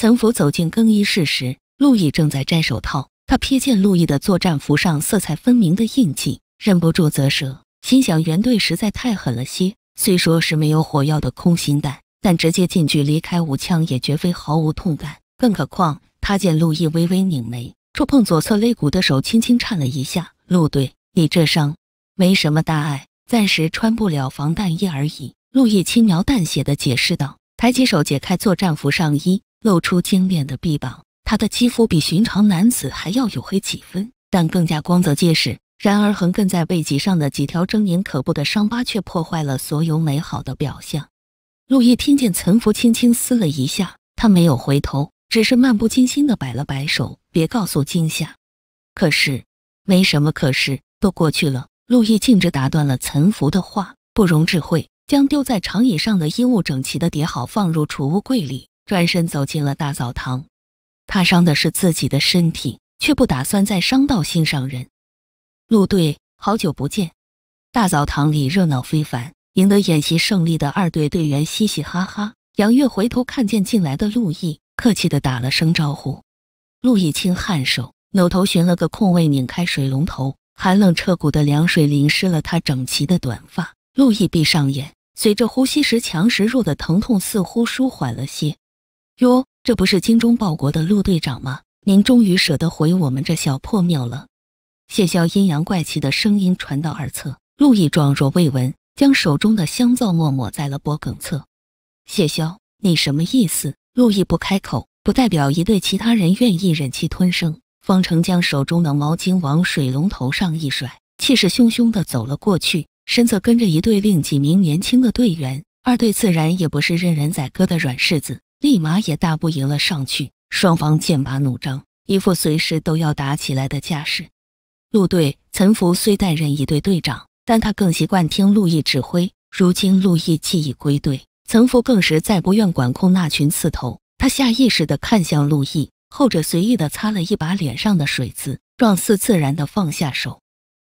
岑福走进更衣室时，陆毅正在摘手套。他瞥见陆毅的作战服上色彩分明的印记，忍不住啧舌，心想原队实在太狠了些。虽说是没有火药的空心弹，但直接近距离开五枪也绝非毫无痛感。更何况他见陆毅微微拧眉，触碰左侧肋骨的手轻轻颤了一下。陆队，你这伤没什么大碍，暂时穿不了防弹衣而已。陆毅轻描淡写的解释道，抬起手解开作战服上衣。露出精炼的臂膀，他的肌肤比寻常男子还要黝黑几分，但更加光泽结实。然而，横亘在背脊上的几条狰狞可怖的伤疤却破坏了所有美好的表象。陆毅听见岑福轻轻嘶了一下，他没有回头，只是漫不经心地摆了摆手：“别告诉惊夏。”可是，没什么可是，都过去了。陆毅径直打断了岑福的话，不容置喙，将丢在长椅上的衣物整齐地叠好，放入储物柜里。转身走进了大澡堂，他伤的是自己的身体，却不打算再伤到心上人。陆队，好久不见！大澡堂里热闹非凡，赢得演习胜利的二队队员嘻嘻哈哈。杨月回头看见进来的陆毅，客气的打了声招呼。陆毅轻颔首，扭头寻了个空位，拧开水龙头，寒冷彻骨的凉水淋湿了他整齐的短发。陆毅闭上眼，随着呼吸时强时弱的疼痛，似乎舒缓了些。哟，这不是精忠报国的陆队长吗？您终于舍得回我们这小破庙了。谢霄阴阳怪气的声音传到耳侧，陆毅装若未闻，将手中的香皂沫抹在了脖梗侧。谢霄，你什么意思？陆毅不开口，不代表一队其他人愿意忍气吞声。方程将手中的毛巾往水龙头上一甩，气势汹汹地走了过去，身侧跟着一队另几名年轻的队员。二队自然也不是任人宰割的软柿子。立马也大步迎了上去，双方剑拔弩张，一副随时都要打起来的架势。陆队岑福虽担任一队队长，但他更习惯听陆毅指挥。如今陆毅既已归队，岑福更是再不愿管控那群刺头。他下意识地看向陆毅，后者随意地擦了一把脸上的水渍，状似自然地放下手。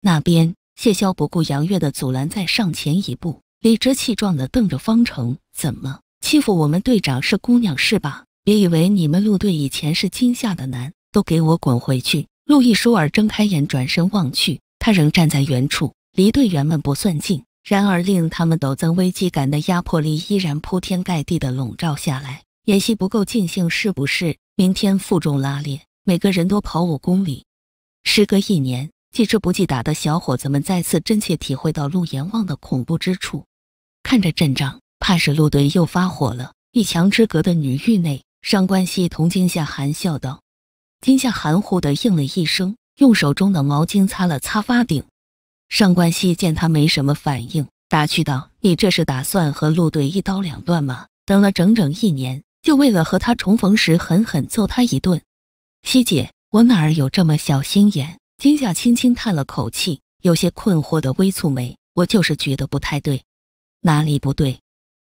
那边谢霄不顾杨月的阻拦，再上前一步，理直气壮地瞪着方程：“怎么？”欺负我们队长是姑娘是吧？别以为你们陆队以前是惊吓的男，都给我滚回去！陆毅舒尔睁开眼，转身望去，他仍站在原处，离队员们不算近，然而令他们陡增危机感的压迫力依然铺天盖地的笼罩下来。演习不够尽兴是不是？明天负重拉练，每个人多跑五公里。时隔一年，记吃不记打的小伙子们再次真切体会到陆阎王的恐怖之处，看着阵仗。怕是陆队又发火了。一墙之隔的女狱内，上官熙同惊夏含笑道：“惊夏含糊的应了一声，用手中的毛巾擦了擦发顶。上官熙见他没什么反应，打趣道：‘你这是打算和陆队一刀两断吗？等了整整一年，就为了和他重逢时狠狠揍他一顿？’熙姐，我哪儿有这么小心眼？”惊夏轻轻叹了口气，有些困惑的微蹙眉：“我就是觉得不太对，哪里不对？”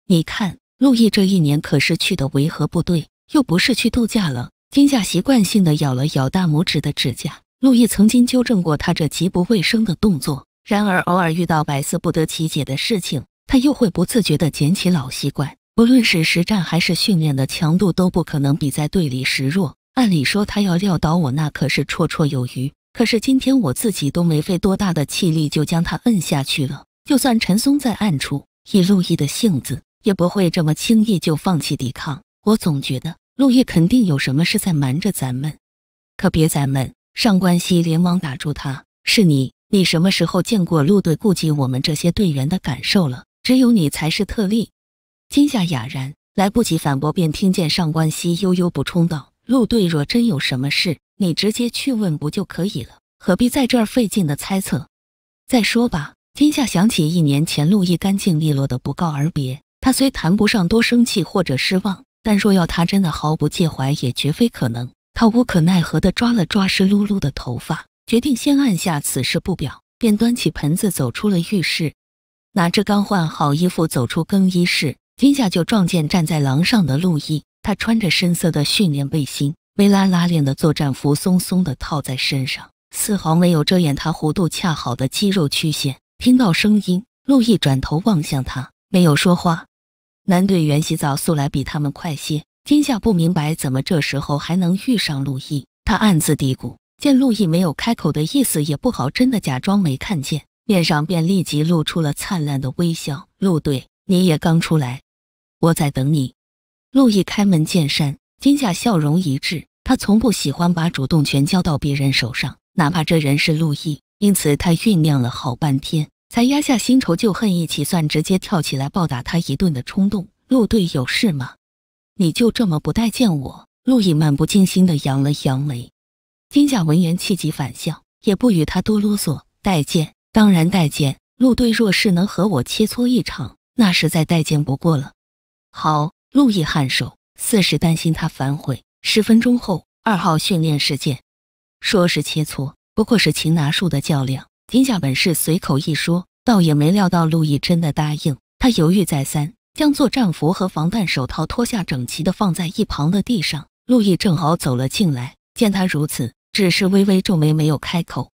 你看，陆毅这一年可是去的维和部队，又不是去度假了。金夏习惯性的咬了咬大拇指的指甲。陆毅曾经纠正过他这极不卫生的动作，然而偶尔遇到百思不得其解的事情，他又会不自觉的捡起老习惯。不论是实战还是训练的强度，都不可能比在队里时弱。按理说，他要撂倒我，那可是绰绰有余。可是今天我自己都没费多大的气力，就将他摁下去了。就算陈松在暗处，以陆毅的性子。也不会这么轻易就放弃抵抗。我总觉得陆毅肯定有什么是在瞒着咱们，可别咱们。上官熙连忙打住他：“是你，你什么时候见过陆队顾及我们这些队员的感受了？只有你才是特例。”金夏哑然，来不及反驳，便听见上官熙悠悠补充道：“陆队若真有什么事，你直接去问不就可以了？何必在这儿费劲的猜测？再说吧。”金夏想起一年前陆毅干净利落的不告而别。他虽谈不上多生气或者失望，但若要他真的毫不介怀，也绝非可能。他无可奈何地抓了抓湿漉漉的头发，决定先按下此事不表，便端起盆子走出了浴室。哪知刚换好衣服走出更衣室，金夏就撞见站在廊上的陆毅。他穿着深色的训练背心，微拉拉链的作战服松松地套在身上，丝毫没有遮掩他弧度恰好的肌肉曲线。听到声音，陆毅转头望向他，没有说话。男队员洗澡素来比他们快些，金夏不明白怎么这时候还能遇上陆毅，他暗自嘀咕。见陆毅没有开口的意思，也不好真的假装没看见，面上便立即露出了灿烂的微笑。陆队，你也刚出来，我在等你。陆毅开门见山，金夏笑容一致。他从不喜欢把主动权交到别人手上，哪怕这人是陆毅。因此，他酝酿了好半天，才压下新仇旧恨一起算，直接跳起来暴打他一顿的冲动。陆队有事吗？你就这么不待见我？陆毅漫不经心地扬了扬眉。金甲闻言气急反笑，也不与他多啰嗦。待见，当然待见。陆队若是能和我切磋一场，那是再待见不过了。好，陆毅颔首，似是担心他反悔。十分钟后，二号训练室见，说是切磋。不过是擒拿术的较量，金夏本是随口一说，倒也没料到陆毅真的答应。他犹豫再三，将作战服和防弹手套脱下，整齐的放在一旁的地上。陆毅正好走了进来，见他如此，只是微微皱眉，没有开口。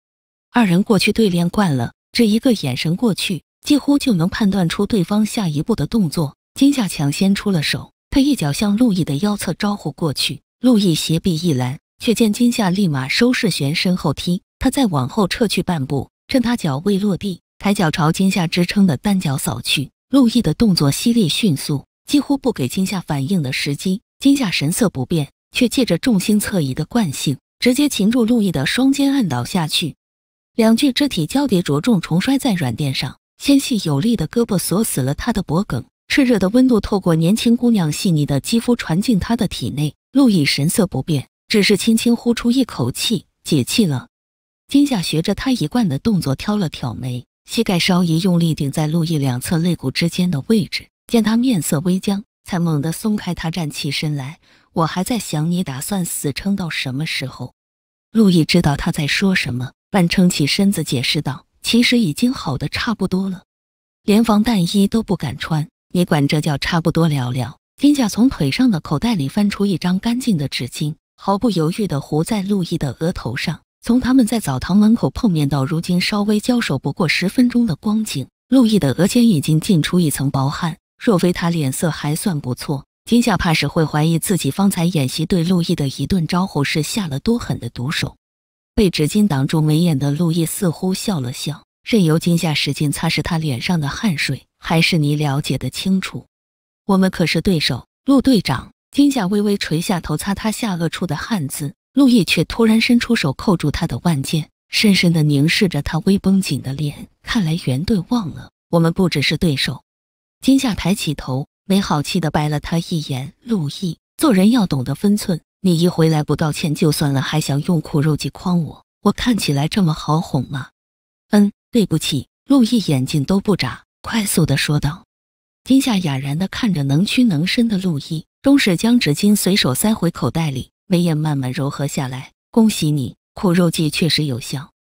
二人过去对练惯了，这一个眼神过去，几乎就能判断出对方下一步的动作。金夏抢先出了手，他一脚向陆毅的腰侧招呼过去，陆毅斜臂一拦，却见金夏立马收势旋身后踢。他再往后撤去半步，趁他脚未落地，抬脚朝金夏支撑的单脚扫去。陆毅的动作犀利迅速，几乎不给金夏反应的时机。金夏神色不变，却借着重心侧移的惯性，直接擒住陆毅的双肩，按倒下去。两具肢体交叠着重，重摔在软垫上，纤细有力的胳膊锁死了他的脖颈。炽热的温度透过年轻姑娘细腻的肌肤传进他的体内。陆毅神色不变，只是轻轻呼出一口气，解气了。金夏学着他一贯的动作，挑了挑眉，膝盖稍一用力，顶在陆毅两侧肋骨之间的位置。见他面色微僵，才猛地松开他，站起身来。我还在想，你打算死撑到什么时候？陆毅知道他在说什么，半撑起身子解释道：“其实已经好的差不多了，连防弹衣都不敢穿，你管这叫差不多了了？”金夏从腿上的口袋里翻出一张干净的纸巾，毫不犹豫地糊在陆毅的额头上。从他们在澡堂门口碰面到如今稍微交手不过十分钟的光景，陆毅的额间已经浸出一层薄汗。若非他脸色还算不错，金夏怕是会怀疑自己方才演习对陆毅的一顿招呼是下了多狠的毒手。被纸巾挡住眉眼的陆毅似乎笑了笑，任由金夏使劲擦拭他脸上的汗水。还是你了解的清楚，我们可是对手，陆队长。金夏微微垂下头，擦他下颚处的汗渍。陆毅却突然伸出手扣住他的腕剑，深深地凝视着他微绷紧的脸。看来袁队忘了我们不只是对手。金夏抬起头，没好气的白了他一眼。陆毅，做人要懂得分寸。你一回来不道歉就算了，还想用苦肉计诓我？我看起来这么好哄吗？嗯，对不起。陆毅眼睛都不眨，快速的说道。金夏哑然的看着能屈能伸的陆毅，终是将纸巾随手塞回口袋里。眉眼慢慢柔和下来，恭喜你，苦肉计确实有效。